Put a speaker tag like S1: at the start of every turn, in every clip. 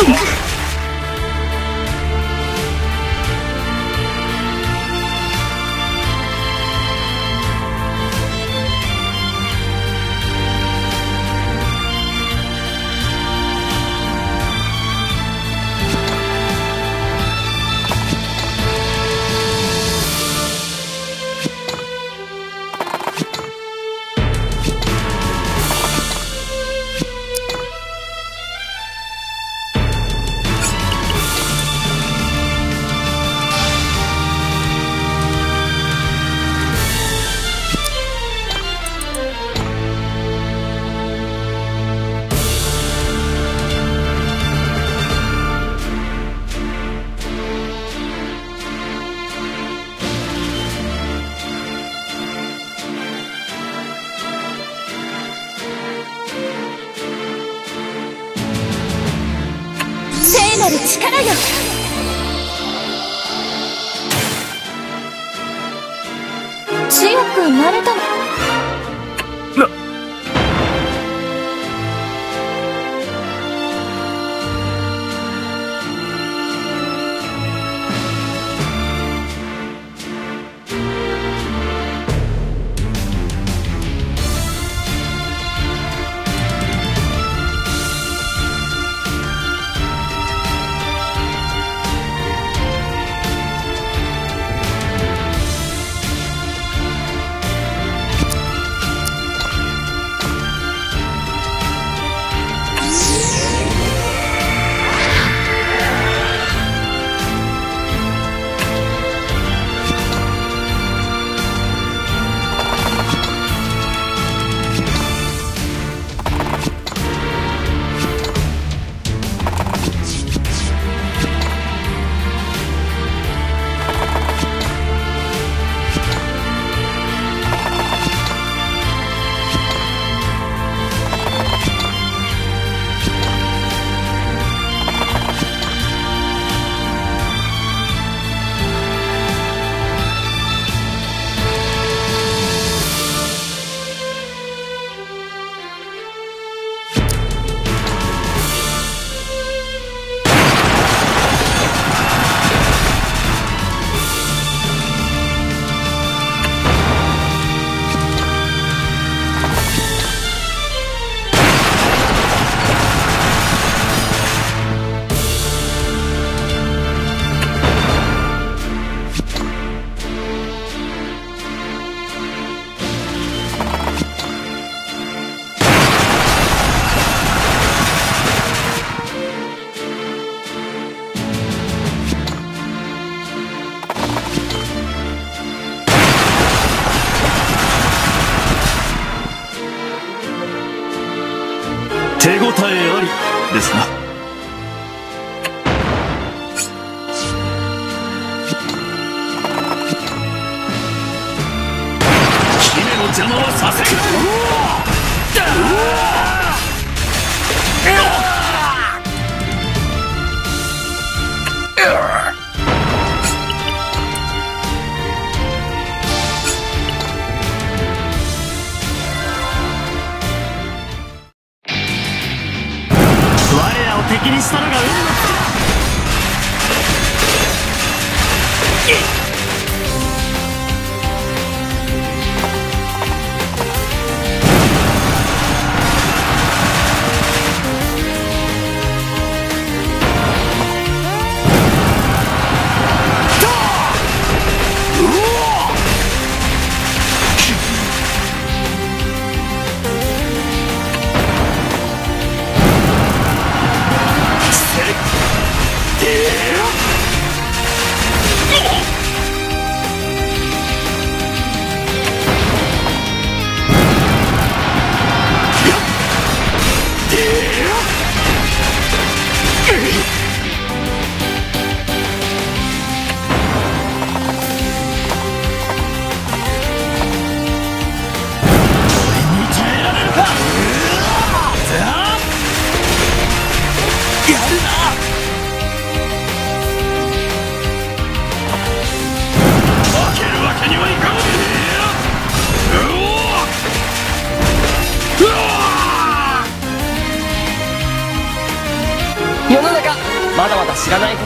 S1: 聖る力よ。強くなれたの。
S2: 邪魔はさせ我らを敵にしたのが運のに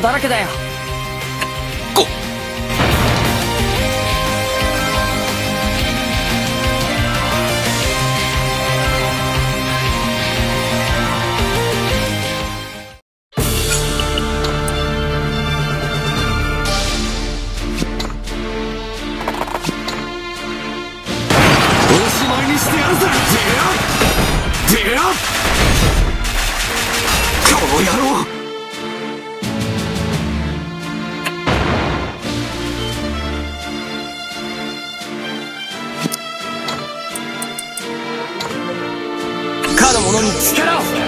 S3: だらけだよ。者に力を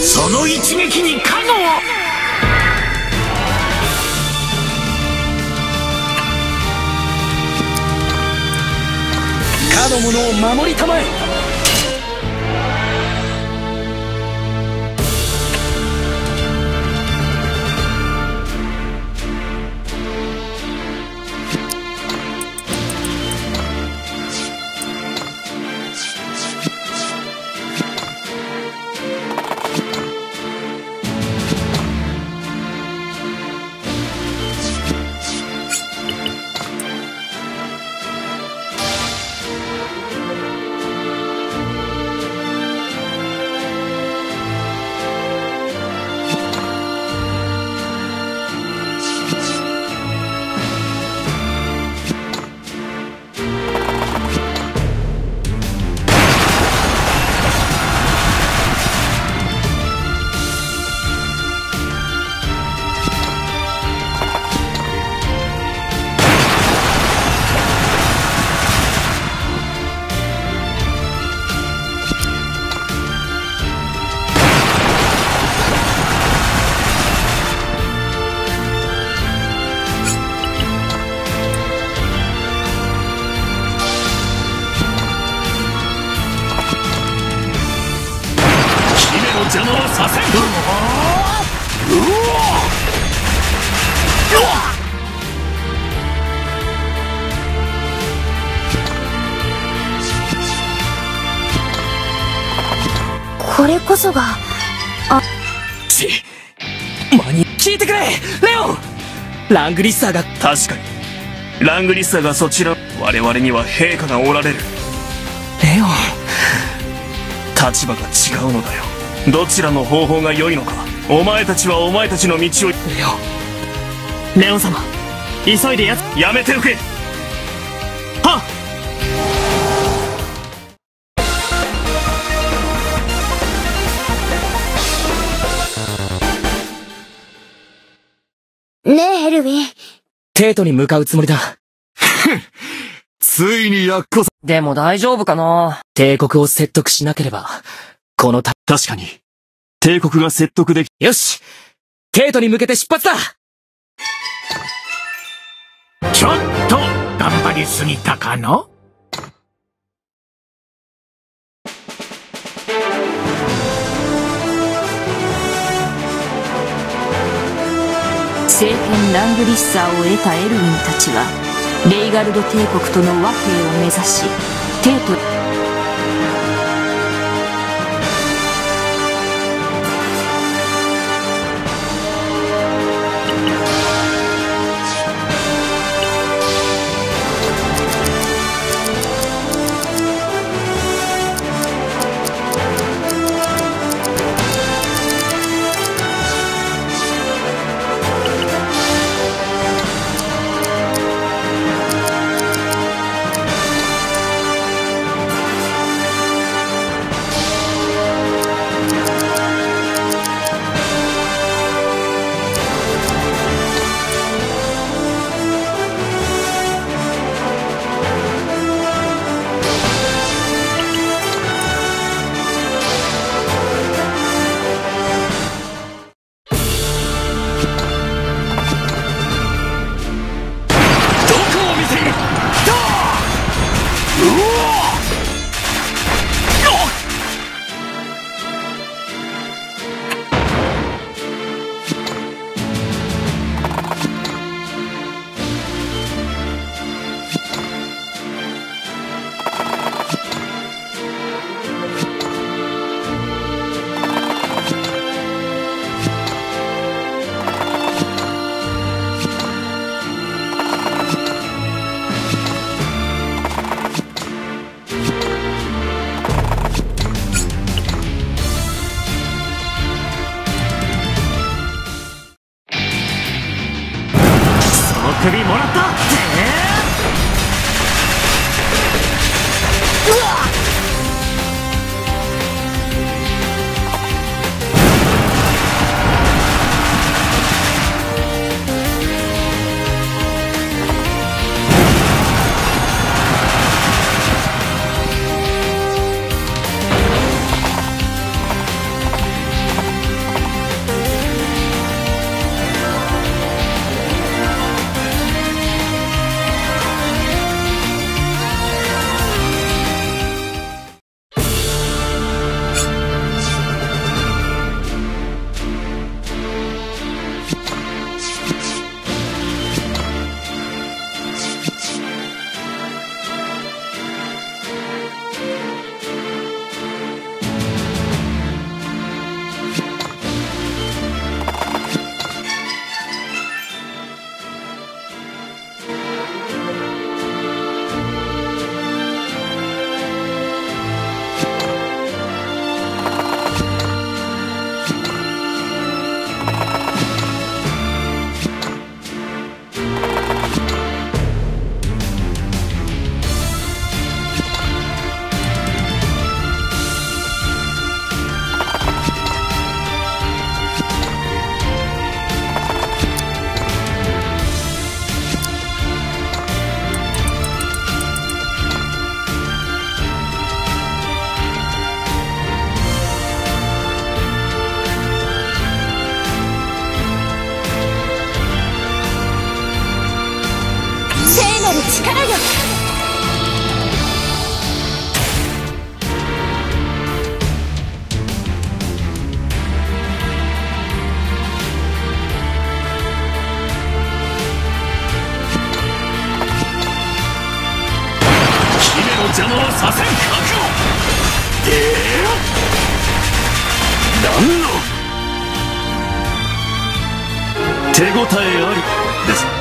S2: その一撃に加護を
S3: かの者を守りたまえ。
S2: させん。
S1: これこそが
S3: ち間に聞いてくれレオン！ラングリッサーが
S2: 確かに。ラングリッサがそちら我々には陛下がおられる。
S3: レオン。
S2: 立場が違うのだよどちらの方法が良いのかお前たちはお前たちの道を
S3: レオンレオン様急いでやつ
S2: やめておけ。
S3: は
S1: ねえヘルウィン。
S3: テートに向かうつもりだ。
S2: ついにやっこさ
S3: でも大丈夫かな。帝国を説得しなければこのた
S2: 確かに。帝国が説得でき
S3: よし。テートに向けて出発だ。
S4: ちょっと頑張りすぎたかの？
S5: 政権ラングリッサーを得たエルウィンたちはレイガルド帝国との和平を目指しテー邪魔をさ
S2: せん覚悟で何の手応えありです